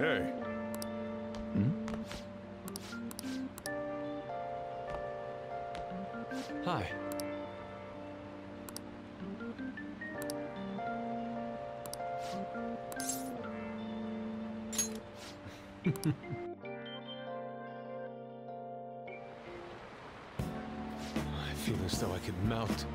Hey. Hmm? Hi. I feel as though I could melt.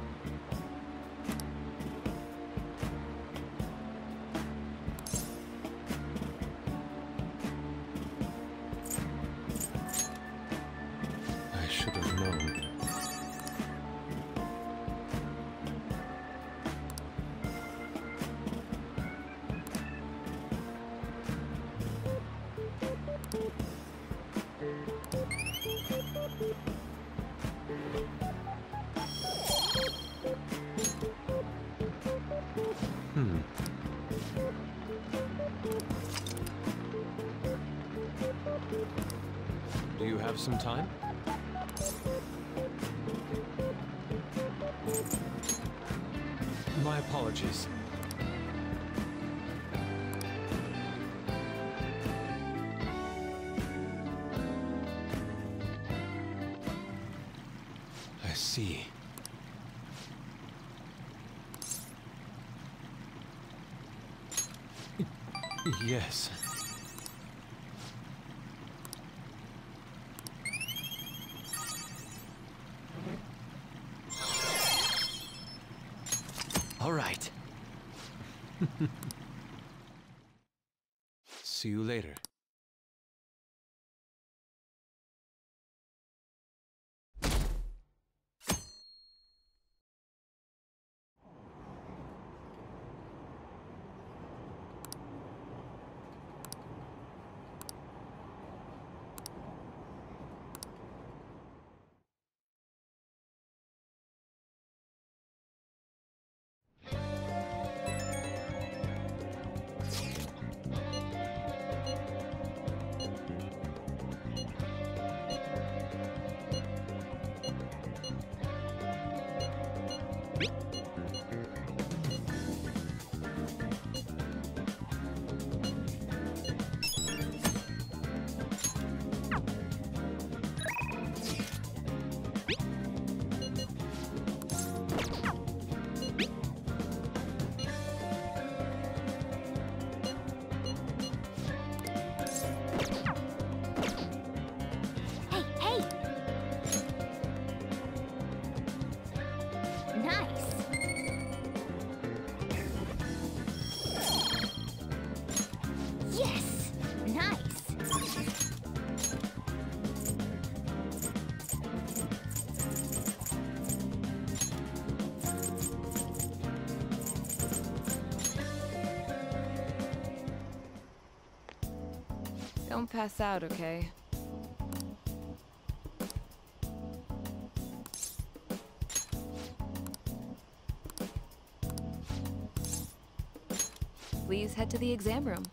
See. Yes. All right. See you later. Don't pass out, okay? Please head to the exam room.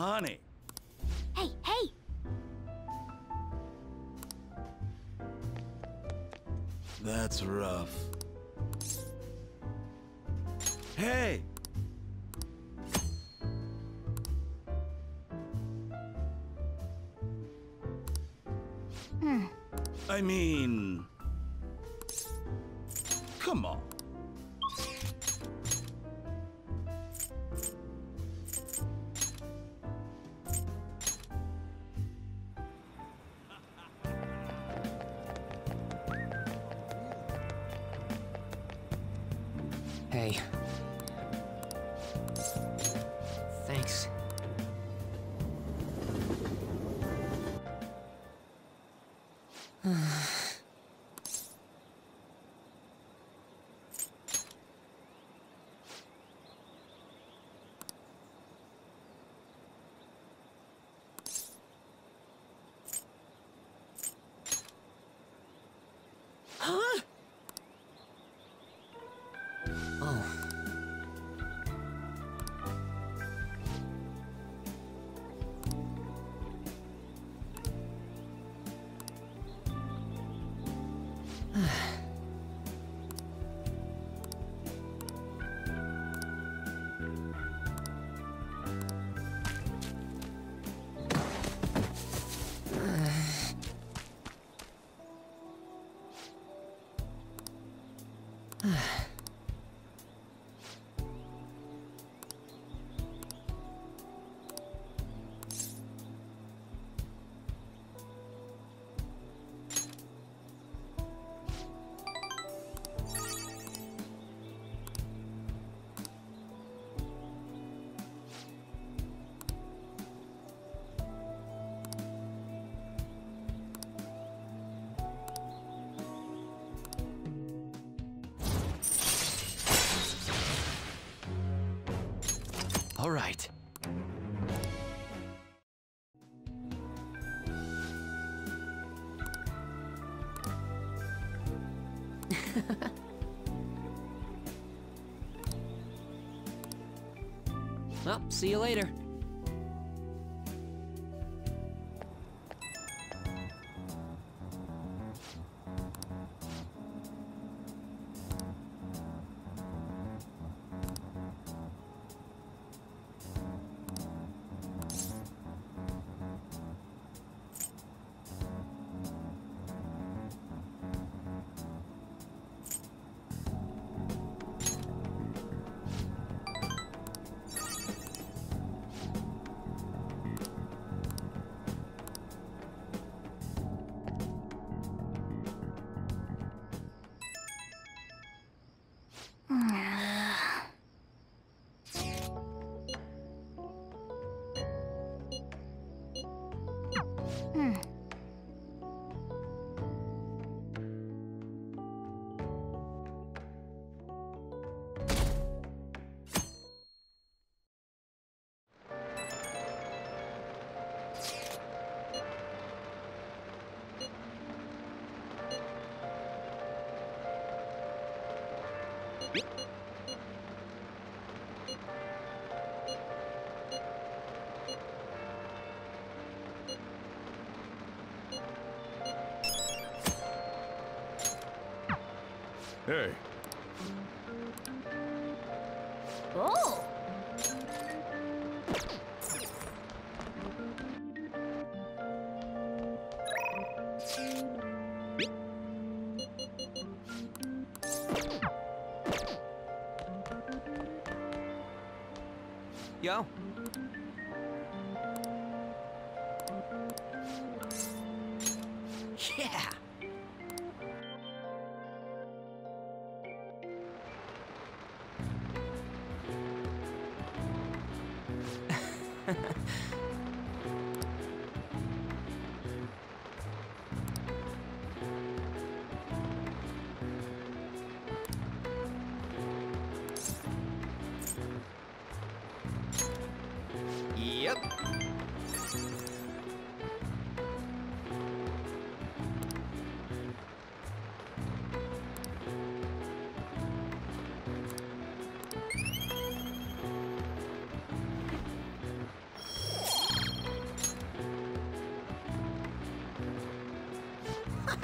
Honey. Hey, hey! That's rough. Hey! Hmm. I mean... Oh. All right. Well, see you later. Hey. Oh! Yo. Yeah. Yep.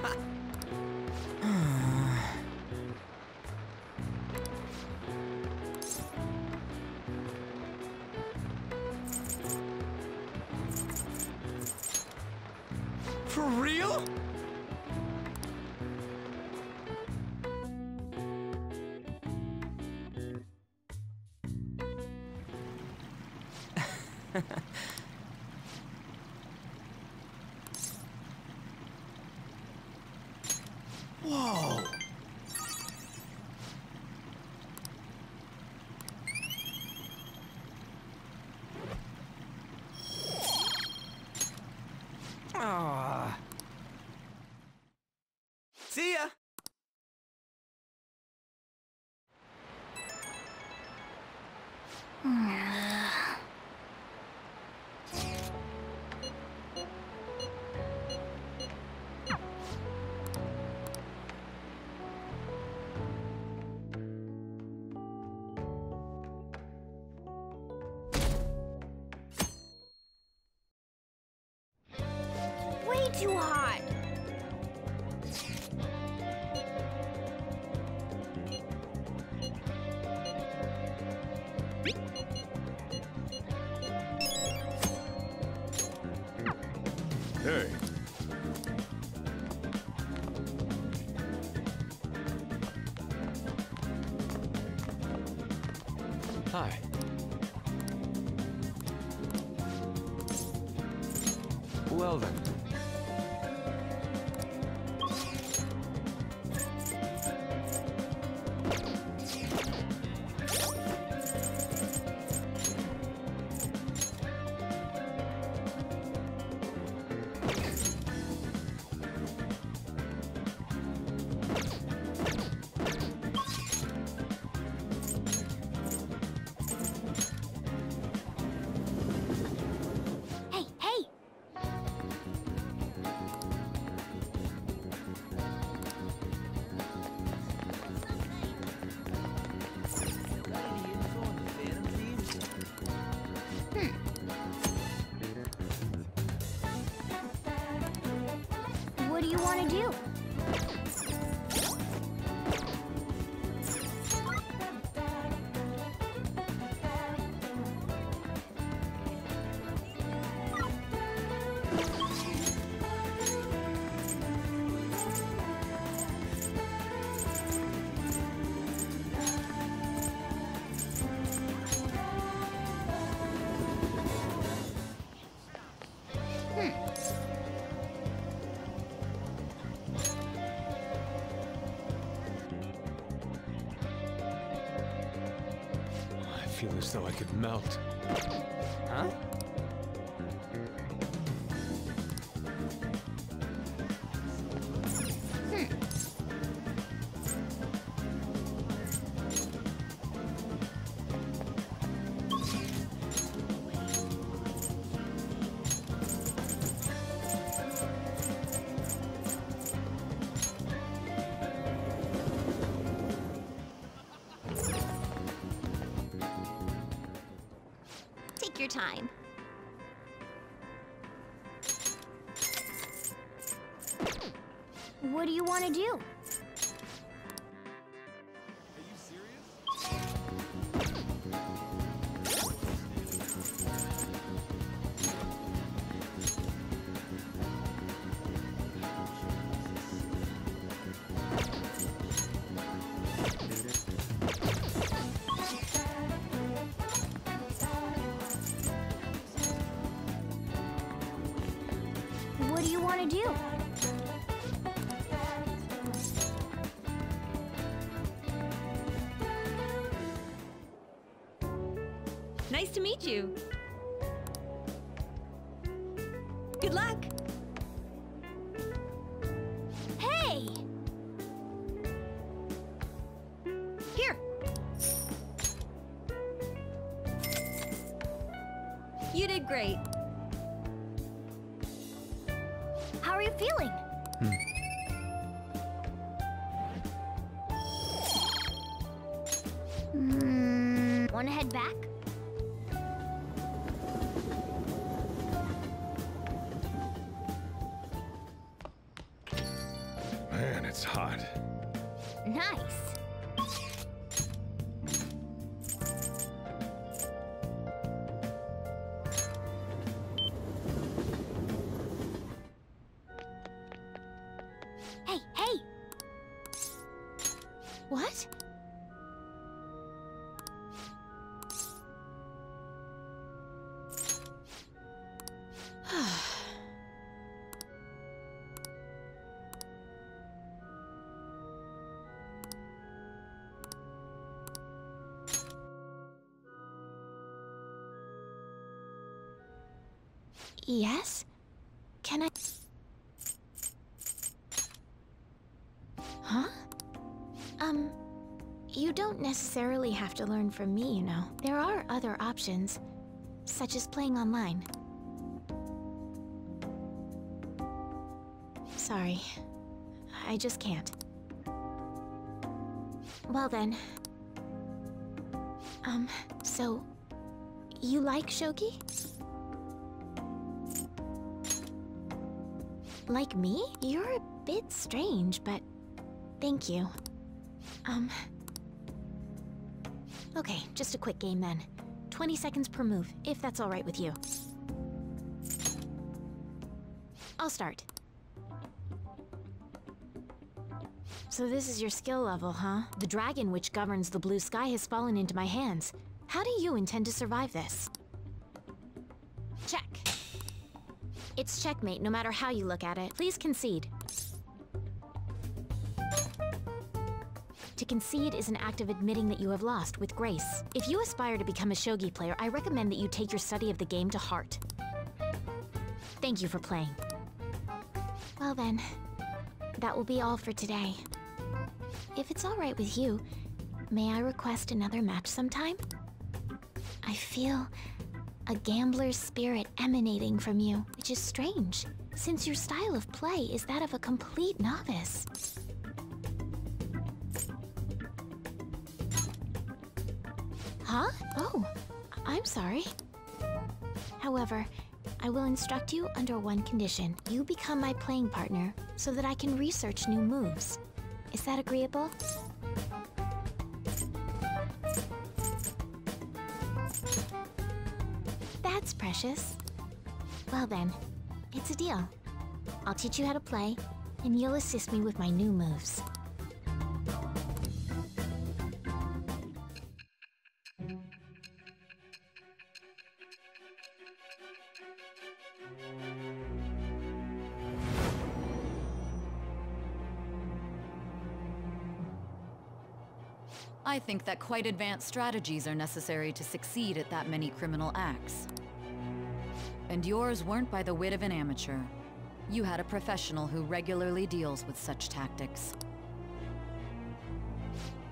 Ha ha! Well feel as though I could melt. Huh? You. Good luck. Hey! Here. You did great. How are you feeling? Hmm. Want to head back? It's hot. Yes? Can I... Huh? Um, you don't necessarily have to learn from me, you know. There are other options, such as playing online. Sorry. I just can't. Well then. Um, so... You like Shogi? Like me? You're a bit strange, but thank you. Um. Okay, just a quick game then. 20 seconds per move, if that's alright with you. I'll start. So this is your skill level, huh? The dragon which governs the blue sky has fallen into my hands. How do you intend to survive this? It's checkmate no matter how you look at it. Please concede. To concede is an act of admitting that you have lost with grace. If you aspire to become a shogi player, I recommend that you take your study of the game to heart. Thank you for playing. Well then, that will be all for today. If it's alright with you, may I request another match sometime? I feel a gambler's spirit emanating from you, which is strange, since your style of play is that of a complete novice. Huh? Oh, I'm sorry. However, I will instruct you under one condition. You become my playing partner so that I can research new moves. Is that agreeable? That's precious. Well then, it's a deal. I'll teach you how to play, and you'll assist me with my new moves. I think that quite advanced strategies are necessary to succeed at that many criminal acts. And yours weren't by the wit of an amateur. You had a professional who regularly deals with such tactics.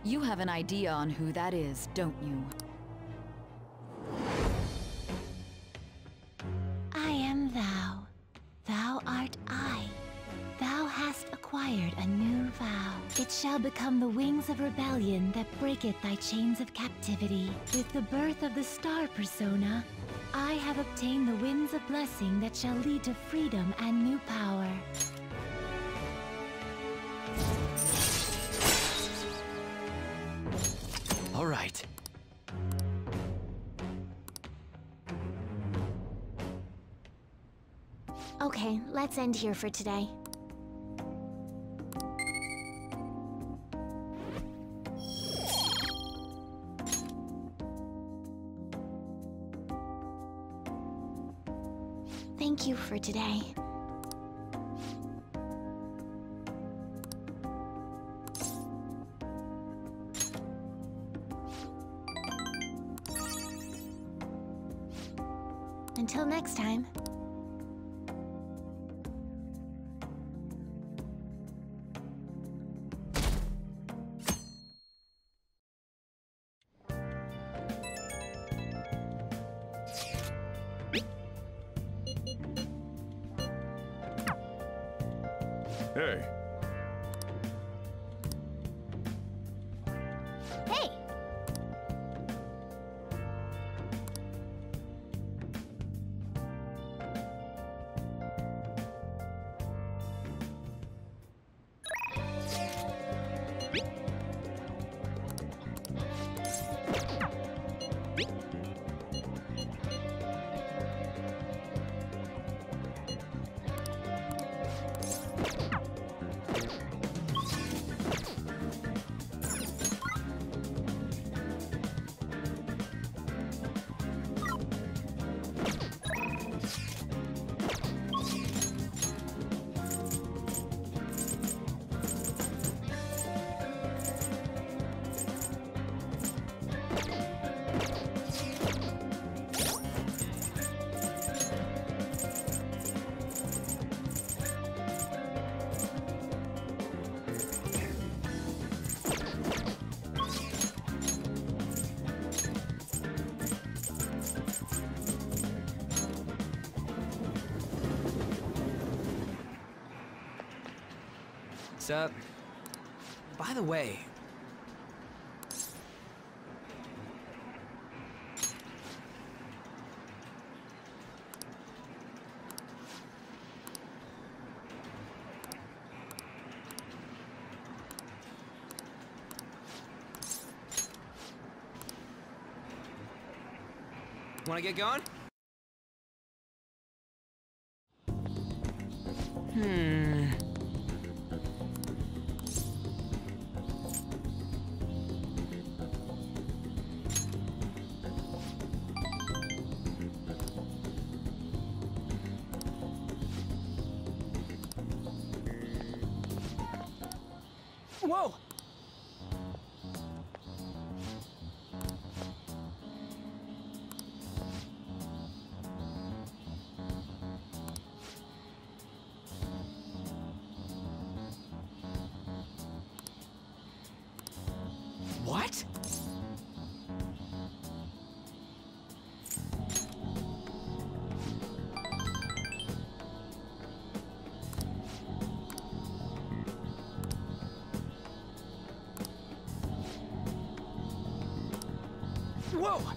You have an idea on who that is, don't you? I am thou. Thou art I. Thou hast acquired a new vow. It shall become the wings of rebellion that breaketh thy chains of captivity. With the birth of the star persona, I have obtained the winds of blessing that shall lead to freedom and new power. All right. Okay, let's end here for today. Up? Uh, by the way, wanna get going? Whoa!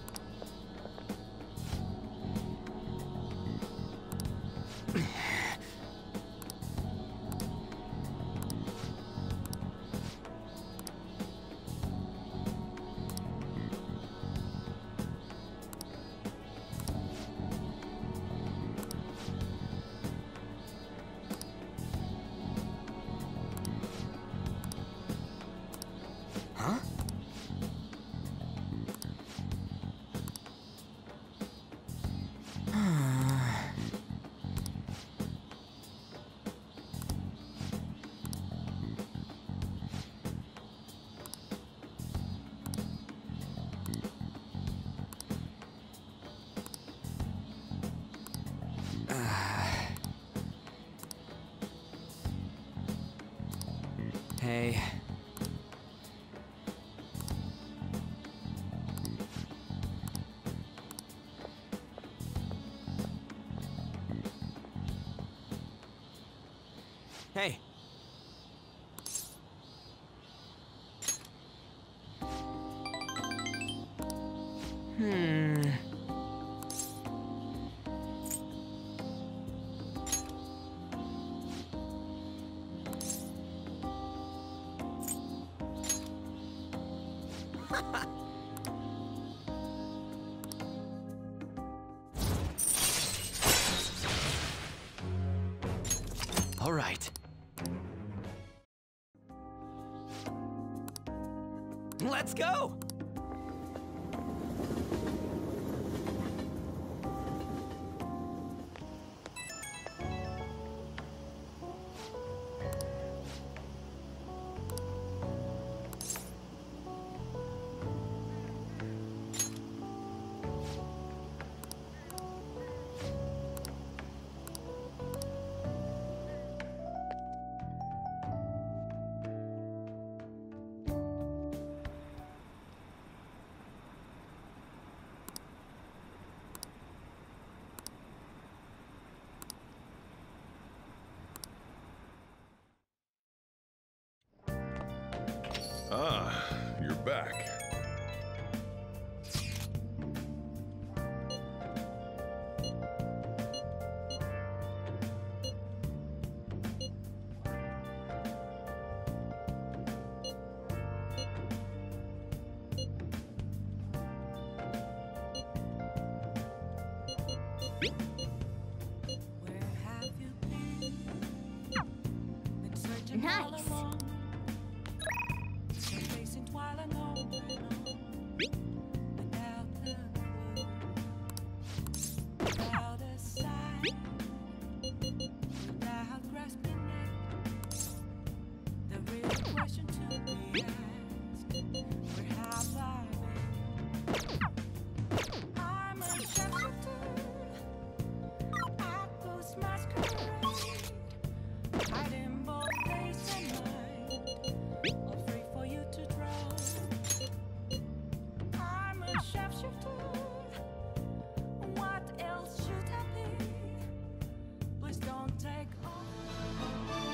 Let's go!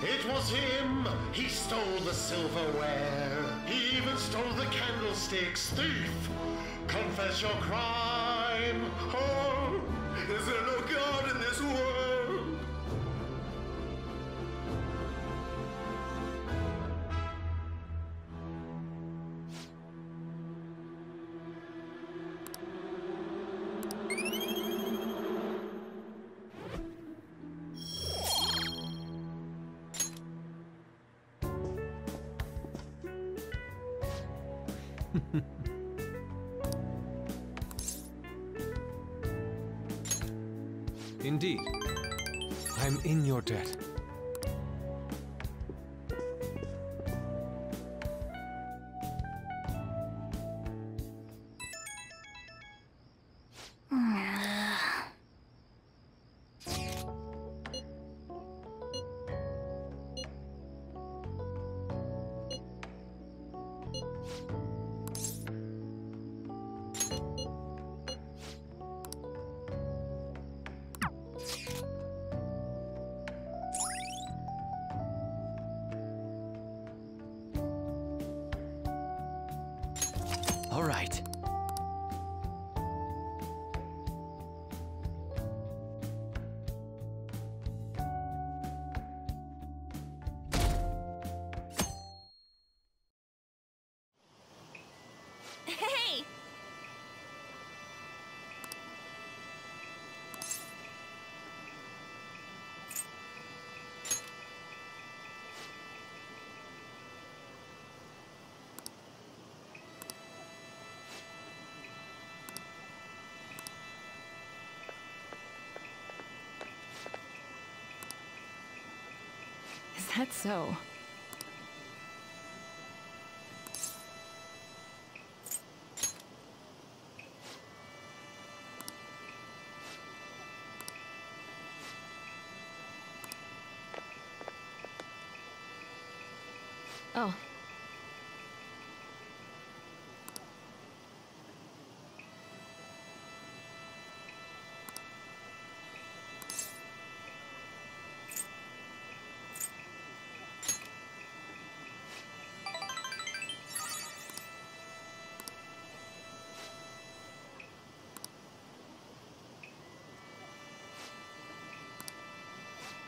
It was him. He stole the silverware. He even stole the candlesticks. Thief, confess your crime. Oh, Indeed. I'm in your debt. All right. That so?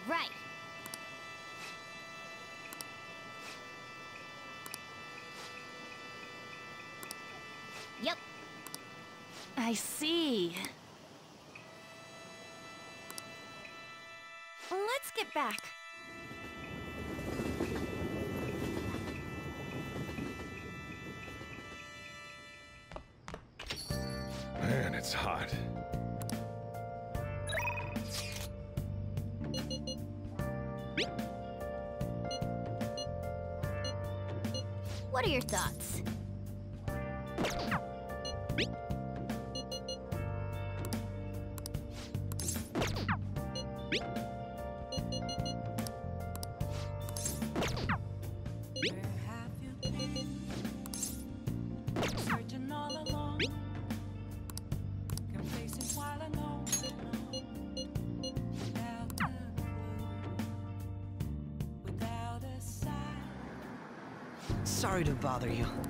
Right. Yep. I see. Let's get back. Man, it's hot. What are your thoughts? Bother you.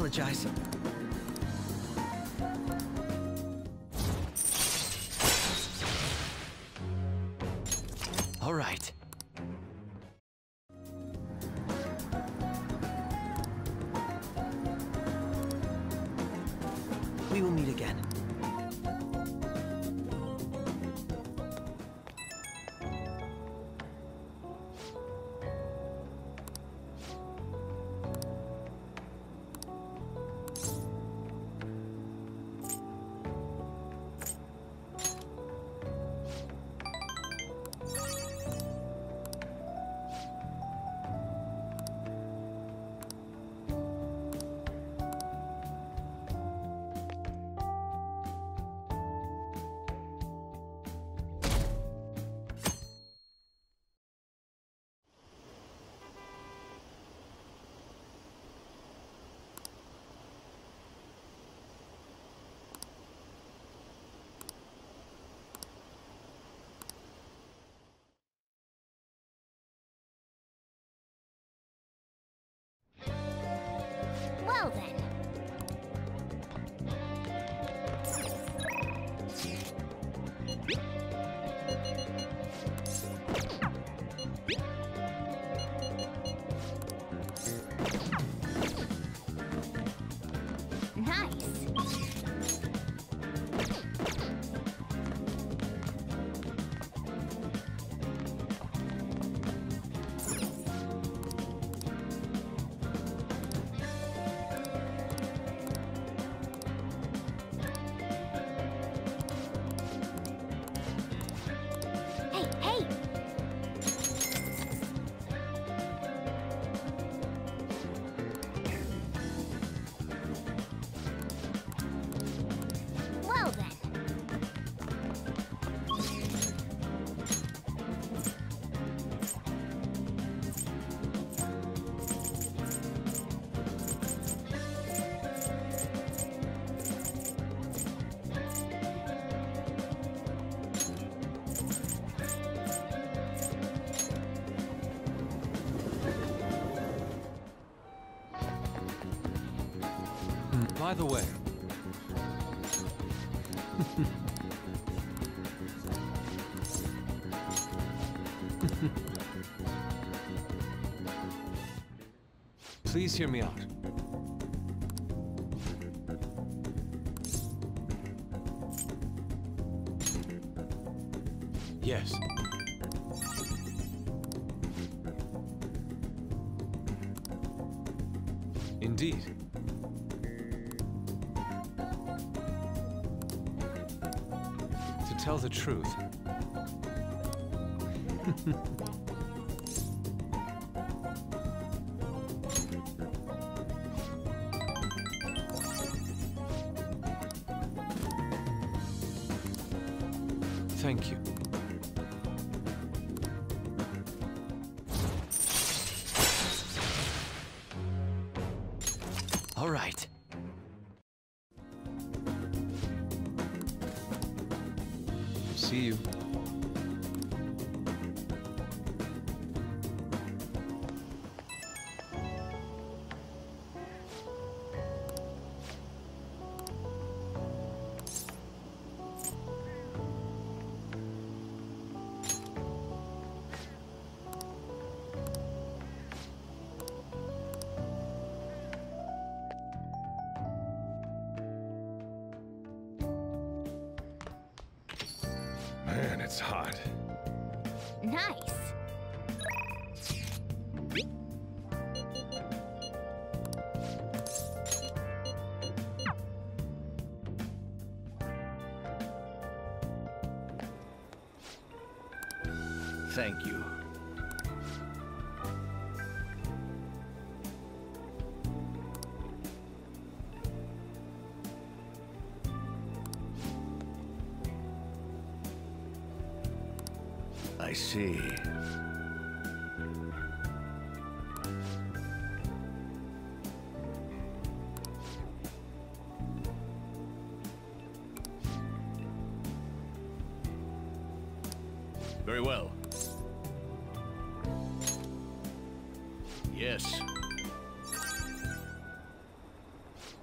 Apologize. By the way, please hear me out. Tell the truth, thank you. All right. See you. Hot. Nice. Thank you.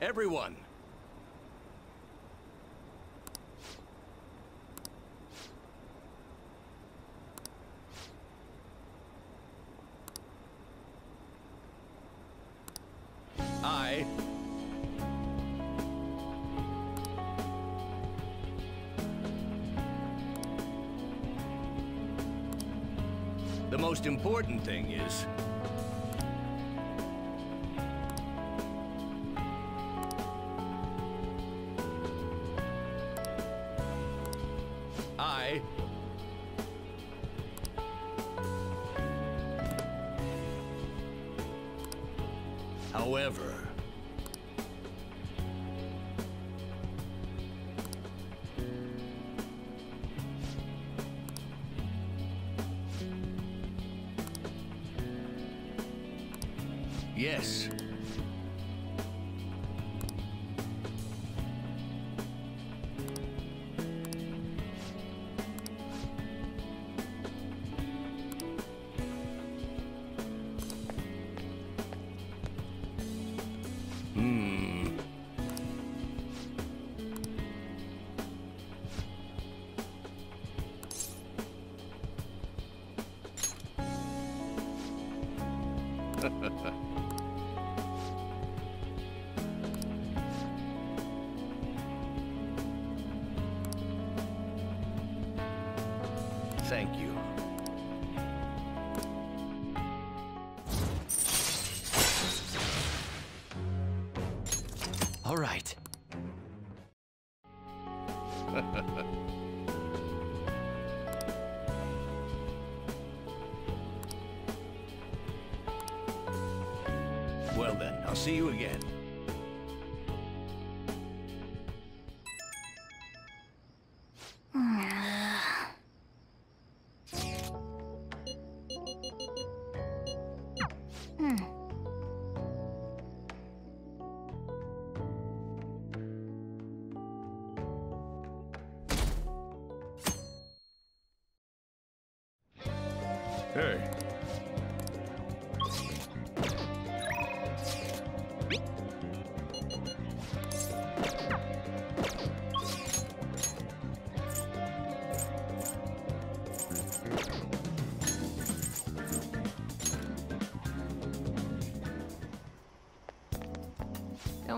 Everyone! I... The most important thing is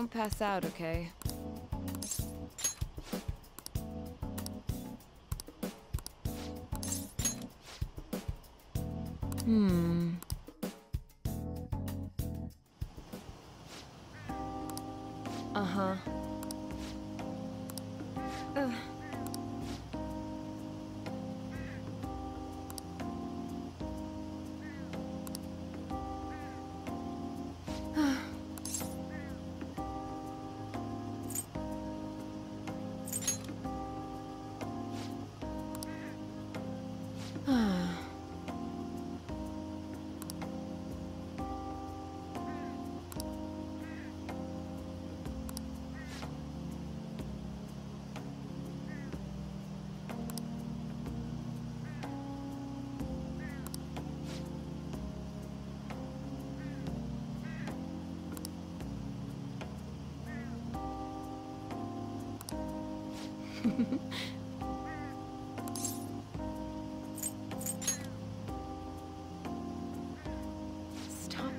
Don't pass out, okay?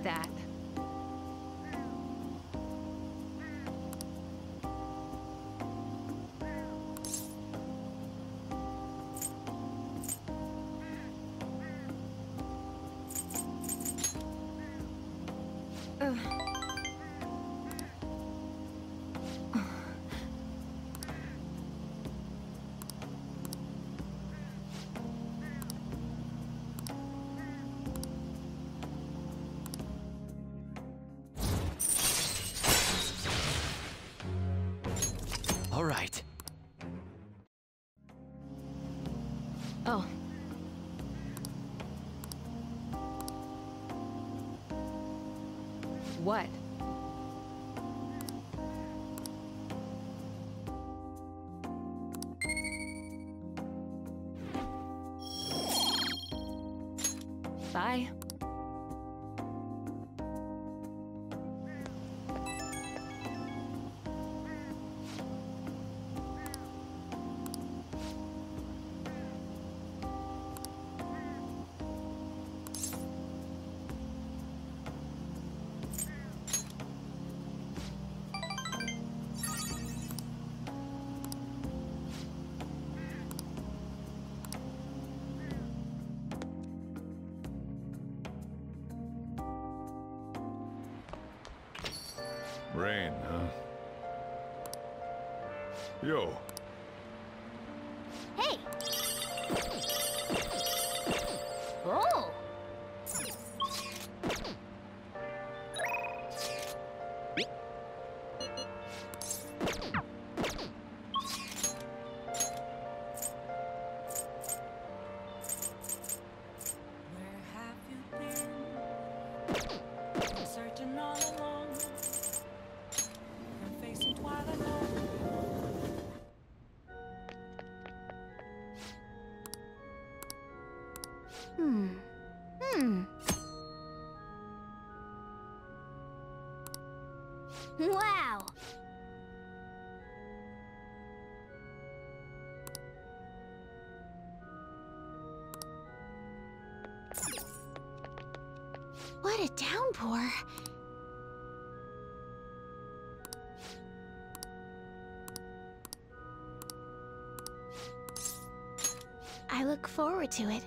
That. What? go. Wow! What a downpour! I look forward to it.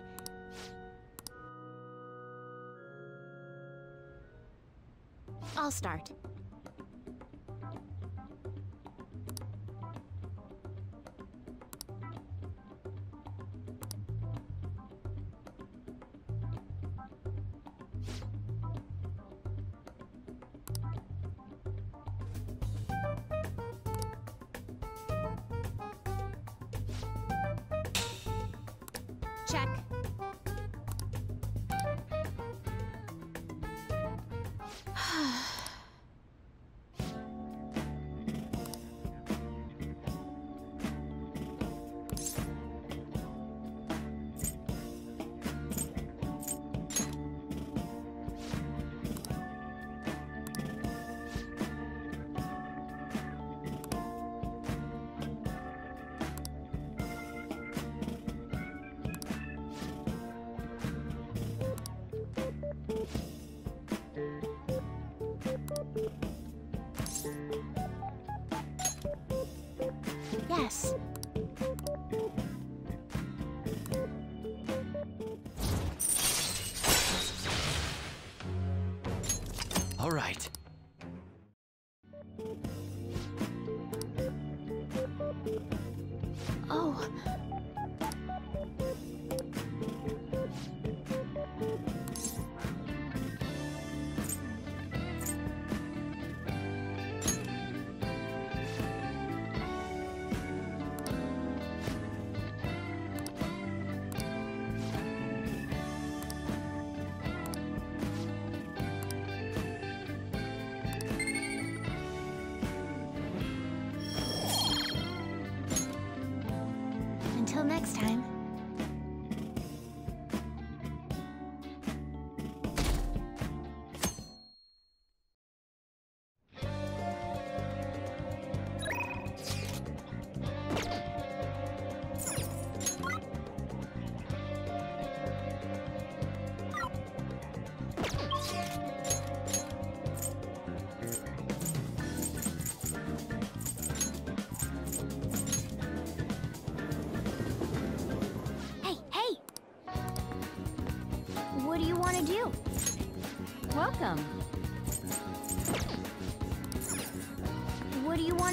I'll start.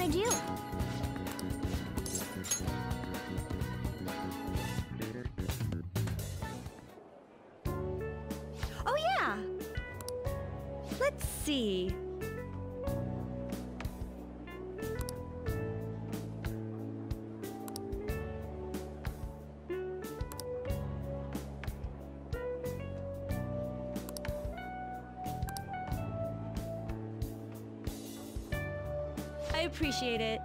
want do? Oh yeah! Let's see. appreciate it.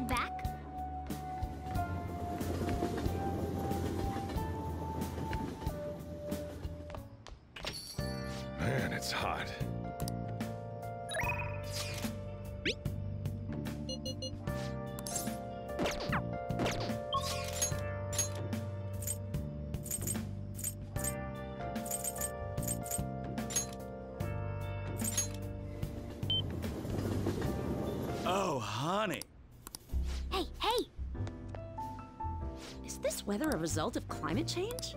Head back? Weather a result of climate change?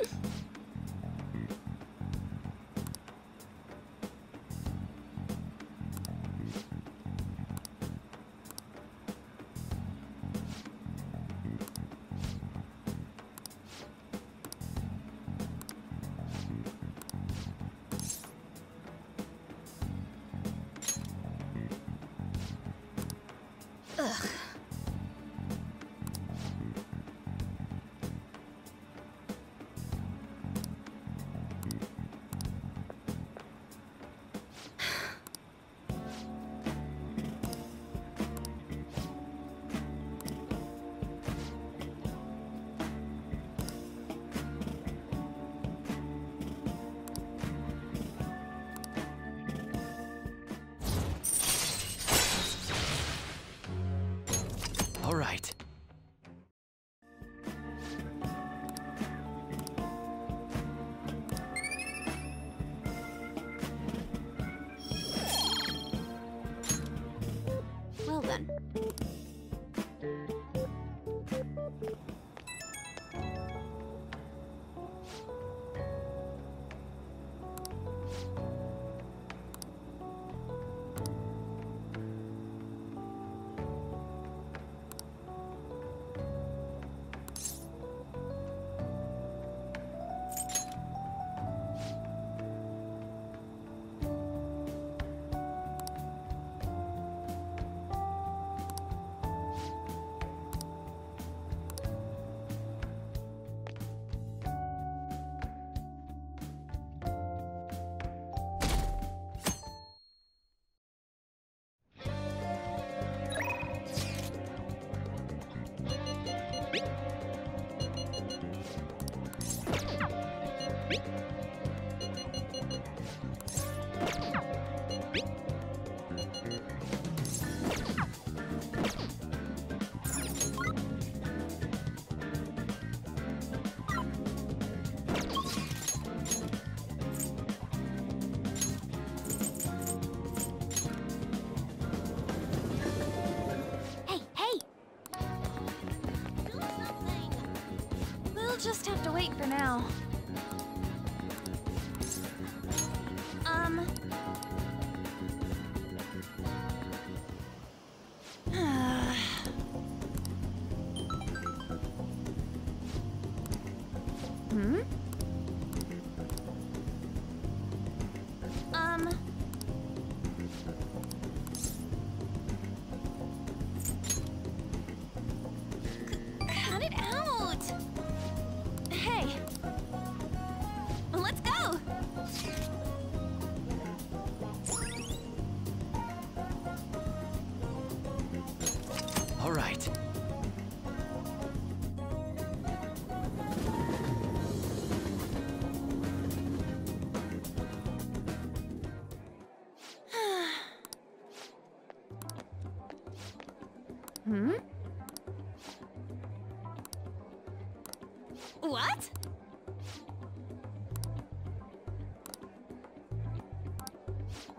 What?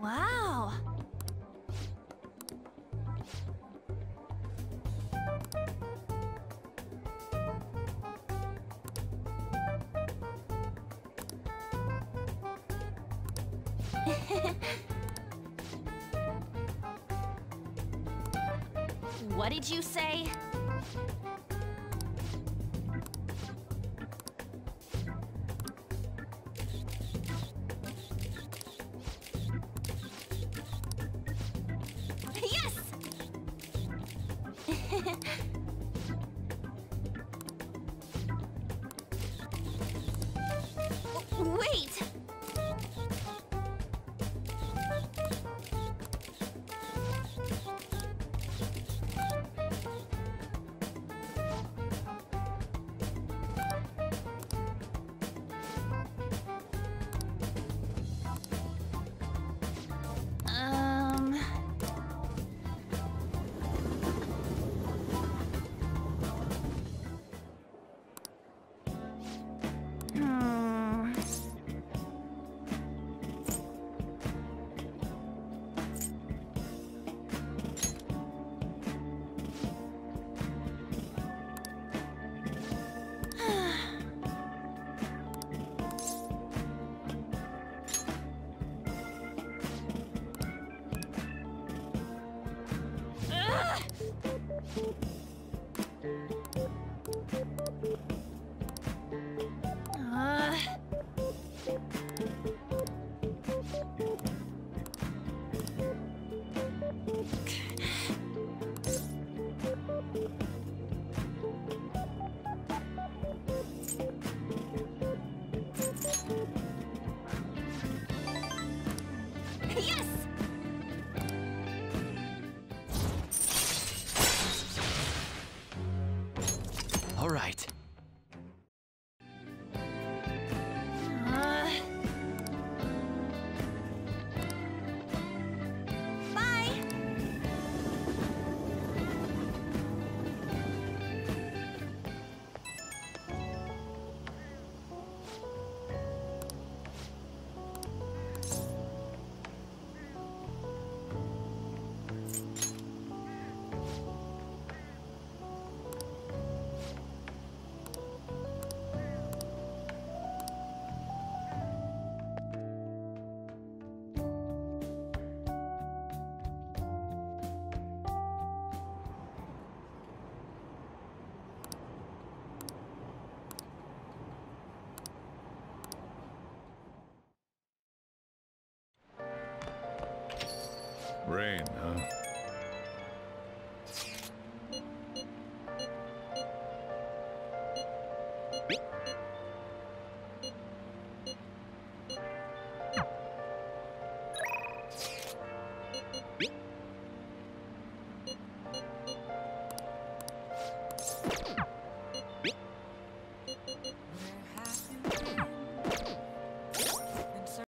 Wow. What did you say? Rain,